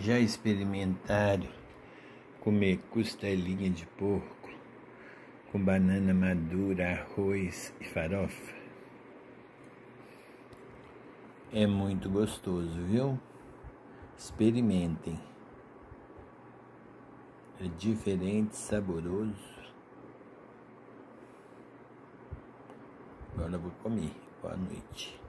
Já experimentaram comer costelinha de porco com banana madura, arroz e farofa? É muito gostoso, viu? Experimentem. É diferente, saboroso. Agora eu vou comer. Boa noite.